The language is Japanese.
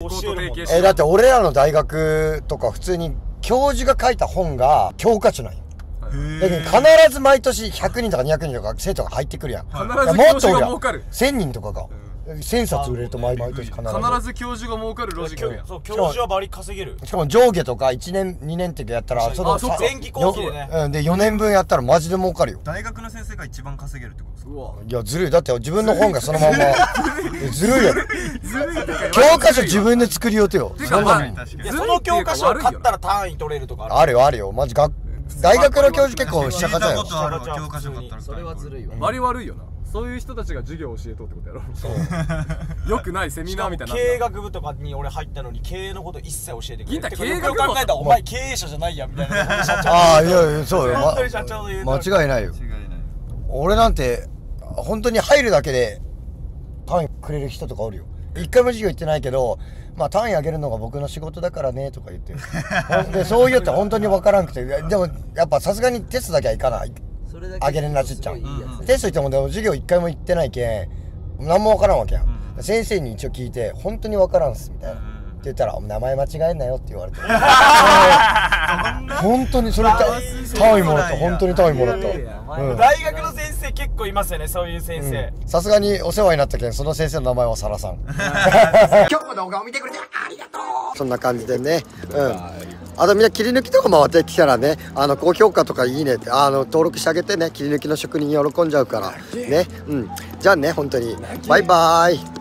教えだって俺らの大学とか普通に教授が書いた本が教科書なんよ。だけど必ず毎年100人とか200人とか生徒が入ってくるやん。必ずいや教授が儲かる。1000人とかが1000冊売れると毎毎年必ず。必ず教授が儲かるロジックそう教授はバリ稼げる。しかも上下とか1年2年ってやったらその前期後期でね。で4年分やったらマジで儲かるよ。大学の先生が一番稼げるってことですか？うわ。いやずるい。だって自分の本がそのまんま。ずるい。よ。教科書自分で作りようとよ。てかまあ確かにいやその教科書を買ったら単位取れるとかあるあるよあるよ。マジ学大学の教授結構しちゃかちゃよ。聞いたことあるわ教科書買ったらそれはずるいわ。バリ悪いよなそういう人たちが授業を教えとうってことやろ。よ くないセミナーみたいな経営学部とかに俺入ったのに経営のこと一切教えてくれ銀太てか経営学部考えたらお前経営者じゃないやんみたいな社長ああいやいやそうよ、ま間違いないよ違いない俺なんて本当に入るだけで単位くれる人とかおるよ。一回も授業行ってないけどまあ単位上げるのが僕の仕事だからねとか言って。でそう言って本当に分からんくて。でもやっぱさすがにテストだけはいかないあげれんなちっちゃん。すごいいいやつ。テスト行ってもでも授業一回も行ってないけん何も分からんわけやん、先生に一応聞いて本当に分からんっすみたいな、って言ったら「名前間違えんなよ」って言われて。本当にそれ単位もらった。本当に単位もらった。うん。大学の先生結構いますよねそういう先生、さすがにお世話になったけんその先生の名前はサラさん。今日も動画を見てくれてありがとう。そんな感じでね。うんあとみんな切り抜きとか回ってきたらねあの高評価とかいいねってあの登録してあげてね切り抜きの職人喜んじゃうから。ね。うん。じゃあね本当に。バイバイ